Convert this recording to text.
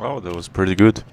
Wow, that was pretty good.